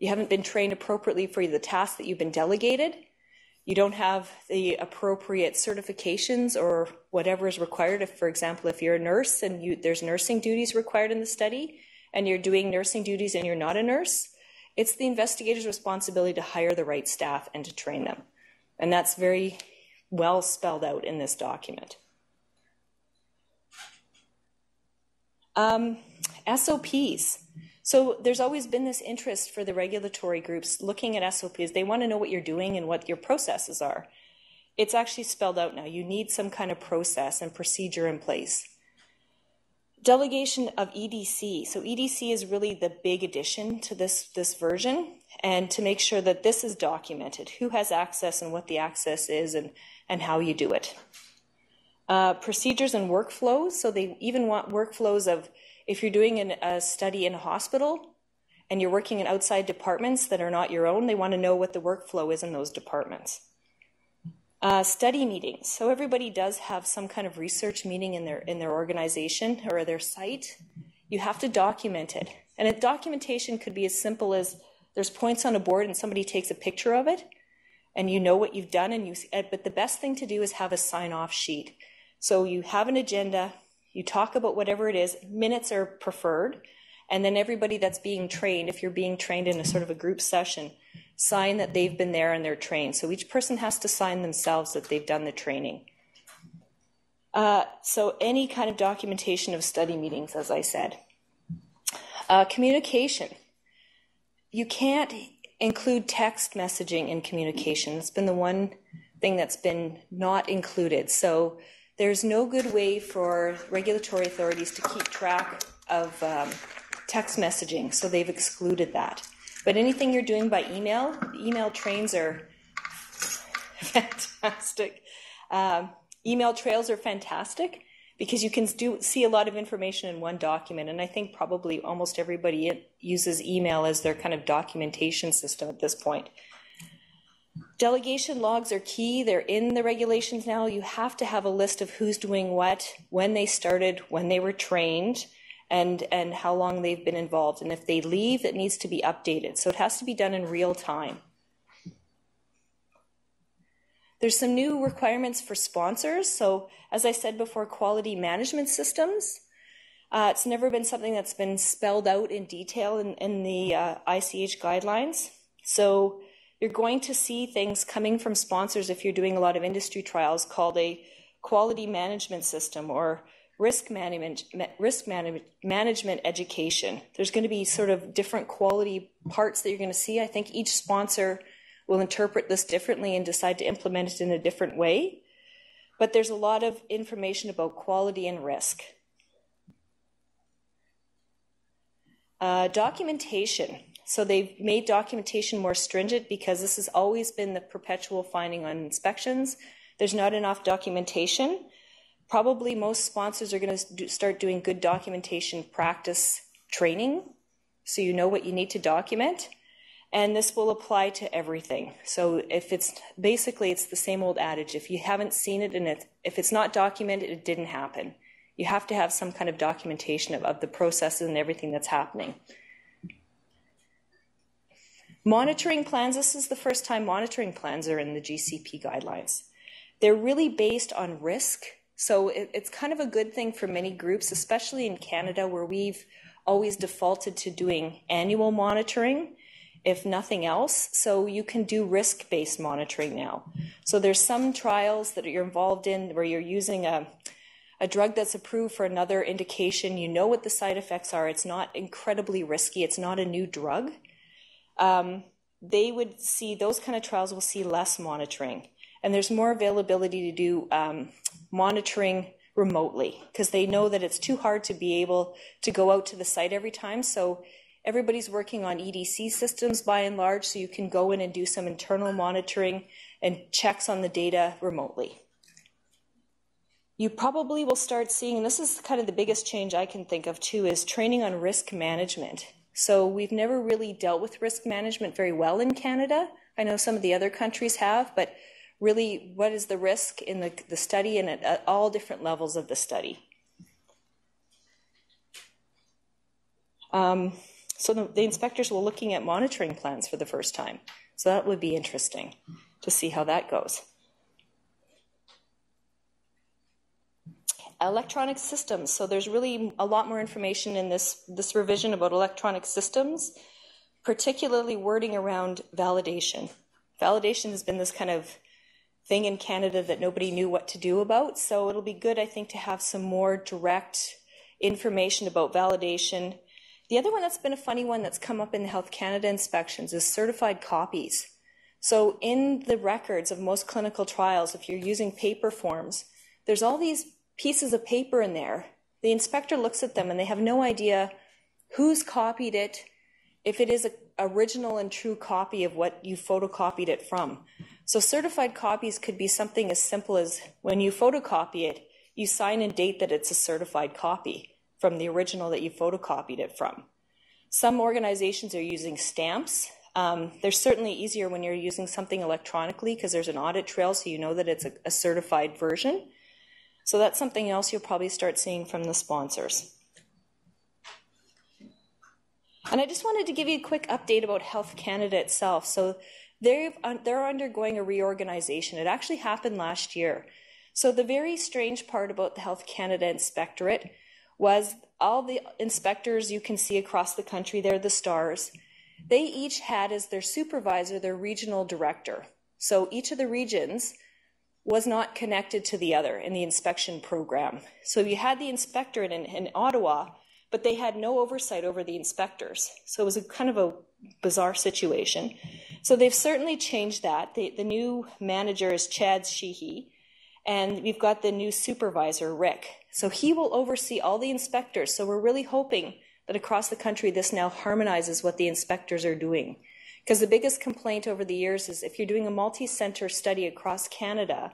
you haven't been trained appropriately for the task that you've been delegated, you don't have the appropriate certifications or whatever is required. If, for example, if you're a nurse and you, there's nursing duties required in the study, and you're doing nursing duties and you're not a nurse, it's the investigator's responsibility to hire the right staff and to train them. And that's very well spelled out in this document. Um, SOPs. So there's always been this interest for the regulatory groups looking at SOPs. They want to know what you're doing and what your processes are. It's actually spelled out now. You need some kind of process and procedure in place. Delegation of EDC. So EDC is really the big addition to this, this version and to make sure that this is documented, who has access and what the access is and, and how you do it. Uh, procedures and workflows. So they even want workflows of if you're doing an, a study in a hospital and you're working in outside departments that are not your own, they want to know what the workflow is in those departments. Uh, study meetings. So everybody does have some kind of research meeting in their in their organization or their site. You have to document it, and a documentation could be as simple as there's points on a board and somebody takes a picture of it, and you know what you've done. And you uh, but the best thing to do is have a sign off sheet. So you have an agenda, you talk about whatever it is. Minutes are preferred, and then everybody that's being trained, if you're being trained in a sort of a group session sign that they've been there and they're trained. So each person has to sign themselves that they've done the training. Uh, so any kind of documentation of study meetings, as I said. Uh, communication. You can't include text messaging in communication. It's been the one thing that's been not included. So there's no good way for regulatory authorities to keep track of um, text messaging, so they've excluded that. But anything you're doing by email, email trains are fantastic. Um, email trails are fantastic because you can do, see a lot of information in one document. And I think probably almost everybody uses email as their kind of documentation system at this point. Delegation logs are key. They're in the regulations now. You have to have a list of who's doing what, when they started, when they were trained and, and how long they've been involved. And if they leave, it needs to be updated. So it has to be done in real time. There's some new requirements for sponsors. So, as I said before, quality management systems. Uh, it's never been something that's been spelled out in detail in, in the uh, ICH guidelines. So, you're going to see things coming from sponsors if you're doing a lot of industry trials called a quality management system or risk management, risk management education. There's going to be sort of different quality parts that you're going to see. I think each sponsor will interpret this differently and decide to implement it in a different way. But there's a lot of information about quality and risk. Uh, documentation. So they've made documentation more stringent because this has always been the perpetual finding on inspections. There's not enough documentation. Probably most sponsors are going to do, start doing good documentation practice training. So you know what you need to document. And this will apply to everything. So if it's basically it's the same old adage. If you haven't seen it and it, if it's not documented it didn't happen. You have to have some kind of documentation of, of the processes and everything that's happening monitoring plans this is the first time monitoring plans are in the gcp guidelines they're really based on risk so it, it's kind of a good thing for many groups, especially in Canada, where we've always defaulted to doing annual monitoring, if nothing else. So you can do risk based monitoring now. So there's some trials that you're involved in where you're using a a drug that's approved for another indication, you know what the side effects are. It's not incredibly risky. It's not a new drug. Um, they would see those kind of trials will see less monitoring, and there's more availability to do um, monitoring remotely because they know that it's too hard to be able to go out to the site every time. So everybody's working on EDC systems by and large, so you can go in and do some internal monitoring and checks on the data remotely. You probably will start seeing, and this is kind of the biggest change I can think of too, is training on risk management. So we've never really dealt with risk management very well in Canada. I know some of the other countries have, but really, what is the risk in the, the study and at, at all different levels of the study? Um, so the, the inspectors were looking at monitoring plans for the first time. So that would be interesting to see how that goes. Electronic systems. So there's really a lot more information in this, this revision about electronic systems, particularly wording around validation. Validation has been this kind of thing in Canada that nobody knew what to do about. So it'll be good, I think, to have some more direct information about validation. The other one that's been a funny one that's come up in the Health Canada inspections is certified copies. So in the records of most clinical trials, if you're using paper forms, there's all these pieces of paper in there. The inspector looks at them and they have no idea who's copied it, if it is an original and true copy of what you photocopied it from. So certified copies could be something as simple as when you photocopy it, you sign and date that it's a certified copy from the original that you photocopied it from. Some organizations are using stamps. Um, they're certainly easier when you're using something electronically because there's an audit trail so you know that it's a, a certified version. So that's something else you'll probably start seeing from the sponsors. And I just wanted to give you a quick update about Health Canada itself. So they're, they're undergoing a reorganization. It actually happened last year. So the very strange part about the Health Canada Inspectorate was all the inspectors you can see across the country, they're the stars. They each had as their supervisor their regional director. So each of the regions was not connected to the other in the inspection program. So you had the inspector in, in Ottawa, but they had no oversight over the inspectors. So it was a kind of a bizarre situation. So they've certainly changed that. The, the new manager is Chad Sheehy, and we've got the new supervisor, Rick. So he will oversee all the inspectors. So we're really hoping that across the country this now harmonizes what the inspectors are doing. Because the biggest complaint over the years is if you're doing a multi center study across Canada,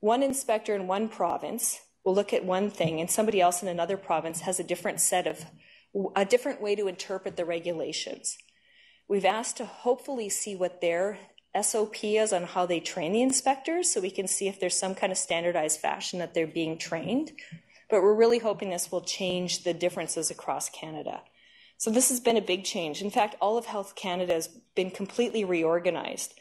one inspector in one province will look at one thing, and somebody else in another province has a different set of, a different way to interpret the regulations. We've asked to hopefully see what their SOP is on how they train the inspectors so we can see if there's some kind of standardized fashion that they're being trained. But we're really hoping this will change the differences across Canada. So this has been a big change. In fact, all of Health Canada has been completely reorganized.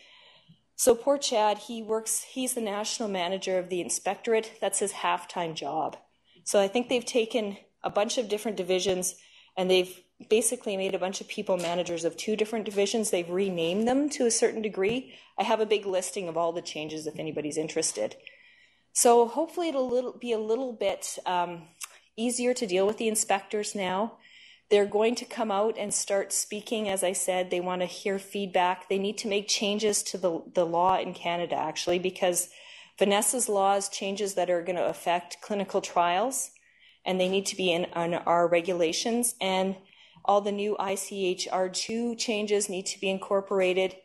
So poor Chad, he works, he's the national manager of the inspectorate. That's his half-time job. So I think they've taken a bunch of different divisions and they've basically made a bunch of people managers of two different divisions. They've renamed them to a certain degree. I have a big listing of all the changes if anybody's interested. So hopefully it'll be a little bit um, easier to deal with the inspectors now. They're going to come out and start speaking. As I said, they want to hear feedback. They need to make changes to the, the law in Canada, actually, because Vanessa's laws changes that are going to affect clinical trials, and they need to be in, in our regulations. And all the new ICHR2 changes need to be incorporated.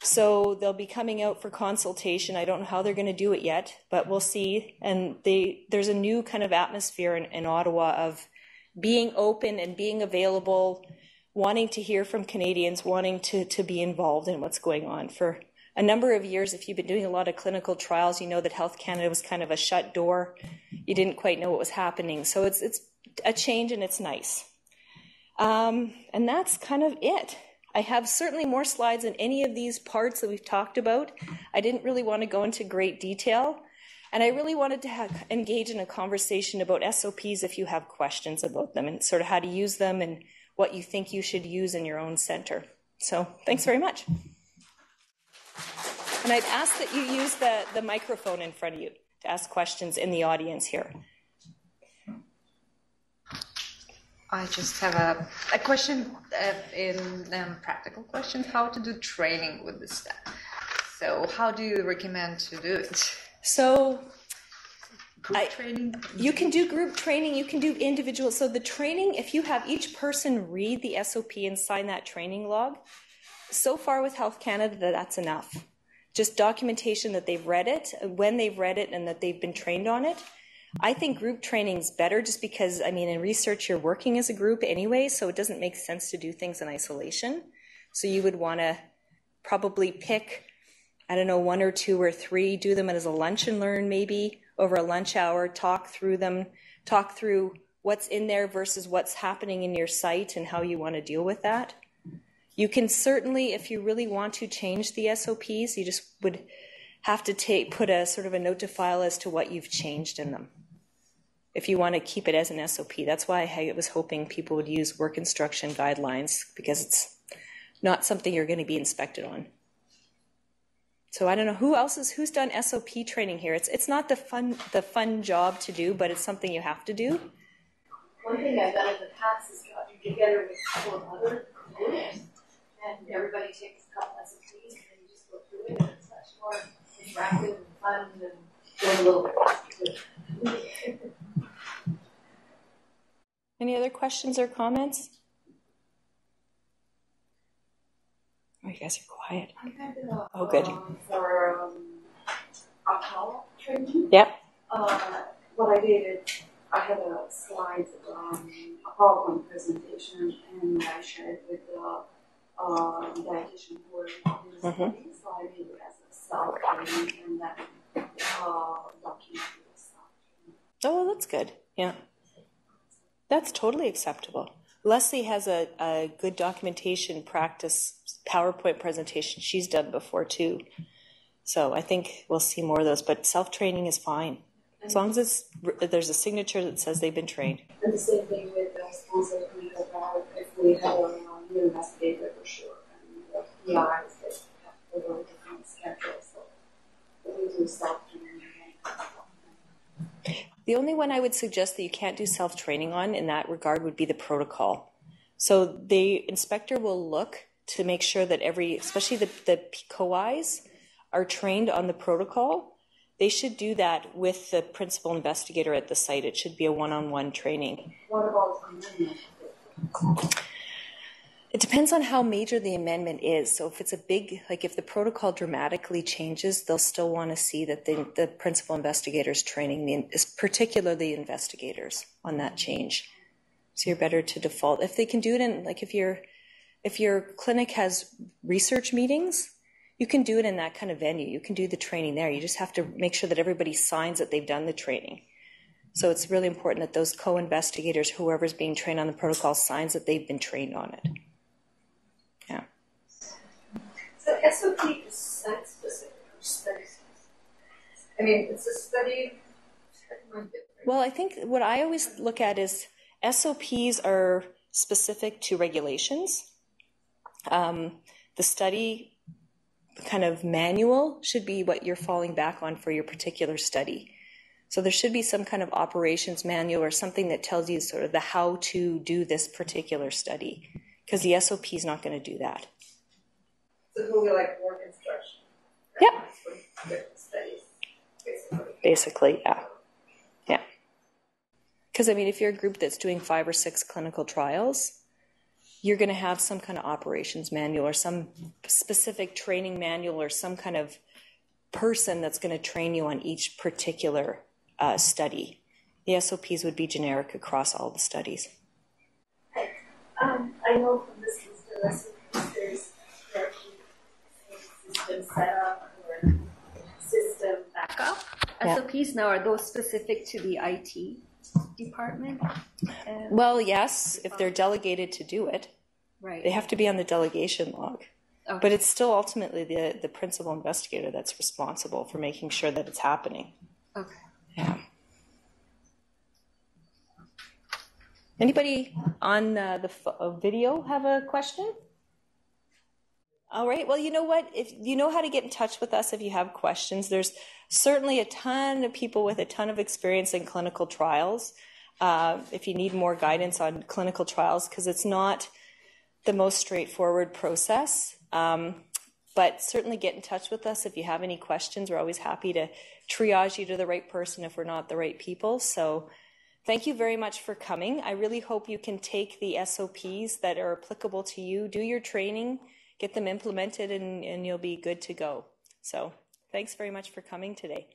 So they'll be coming out for consultation. I don't know how they're going to do it yet, but we'll see. And they, there's a new kind of atmosphere in, in Ottawa of being open and being available, wanting to hear from Canadians, wanting to, to be involved in what's going on. For a number of years, if you've been doing a lot of clinical trials, you know that Health Canada was kind of a shut door. You didn't quite know what was happening. So it's, it's a change and it's nice. Um, and that's kind of it. I have certainly more slides in any of these parts that we've talked about. I didn't really want to go into great detail. And I really wanted to have, engage in a conversation about SOPs if you have questions about them and sort of how to use them and what you think you should use in your own center. So thanks very much. And I'd ask that you use the, the microphone in front of you to ask questions in the audience here. I just have a, a question uh, in um, practical questions how to do training with the staff. So, how do you recommend to do it? So group I, training? You can do group training, you can do individual. So the training, if you have each person read the SOP and sign that training log, so far with Health Canada, that's enough. Just documentation that they've read it, when they've read it, and that they've been trained on it. I think group training is better just because, I mean, in research, you're working as a group anyway, so it doesn't make sense to do things in isolation. So you would want to probably pick, I don't know, one or two or three, do them as a lunch and learn maybe over a lunch hour, talk through them, talk through what's in there versus what's happening in your site and how you want to deal with that. You can certainly, if you really want to change the SOPs, you just would have to take put a sort of a note to file as to what you've changed in them. If you want to keep it as an SOP, that's why I was hoping people would use work instruction guidelines because it's not something you're going to be inspected on. So I don't know who else is who's done SOP training here. It's it's not the fun the fun job to do, but it's something you have to do. One thing I've done in the past is gotten together with a couple of other groups and everybody takes a couple SOPs and then you just go through it and it's much more interactive and fun and going a little bit faster. Any other questions or comments? Oh, you guys are quiet. A, Oh, good. um, for um, alcohol training. Yep. Uh, what I did is I had a slide, um, a PowerPoint presentation, and I shared with the uh, dietitian who were involved in the Mhm. study. So I made it as a self training and then uh, documented the self training. Oh, that's good. Yeah. That's totally acceptable. Leslie has a, a good documentation practice PowerPoint presentation she's done before too. So I think we'll see more of those, but self training is fine. As long as it's, there's a signature that says they've been trained. And the same thing with uh, the trial, if we have a um, new investigator for sure, and uh, the PIs that have different so we do self-training. The only one I would suggest that you can't do self training on in that regard would be the protocol. So the inspector will look to make sure that every, especially the, the COIs, are trained on the protocol. They should do that with the principal investigator at the site. It should be a one on one training. What about? It depends on how major the amendment is. So if it's a big, like if the protocol dramatically changes, they'll still want to see that the, the principal investigators training the, particularly investigators on that change. So you're better to default if they can do it in like if your if your clinic has research meetings, you can do it in that kind of venue. You can do the training there. You just have to make sure that everybody signs that they've done the training. So it's really important that those co-investigators, whoever's being trained on the protocol, signs that they've been trained on it. Yeah. So SOP is site specific study? I mean, it's a study. Well, I think what I always look at is SOPs are specific to regulations. Um, the study kind of manual should be what you're falling back on for your particular study. So there should be some kind of operations manual or something that tells you sort of the how to do this particular study, because the SOP is not going to do that. So it will be like work instruction. Yep. Studies, basically. Basically, yeah. Yeah. Because, I mean, if you're a group that's doing five or six clinical trials, you're going to have some kind of operations manual or some specific training manual or some kind of person that's going to train you on each particular uh, study. The SOPs would be generic across all the studies. Um, I know from this list of recipes, there's therapy system setup or system backup. Yeah. SOPs now are those specific to the IT department? Well, yes, if they're delegated to do it, right. they have to be on the delegation log. Okay. But it's still ultimately the, the principal investigator that's responsible for making sure that it's happening. okay. Yeah. Anybody on uh, the ph- uh, video have a question? All right. Well, you know what? If you know how to get in touch with us if you have questions, there's certainly a ton of people with a ton of experience in clinical trials. Uh, if you need more guidance on clinical trials, because it's not the most straightforward process. Um, but certainly get in touch with us if you have any questions. We're always happy to triage you to the right person if we're not the right people. So thank you very much for coming. I really hope you can take the SOPs that are applicable to you, do your training, get them implemented, and, and you'll be good to go. So thanks very much for coming today.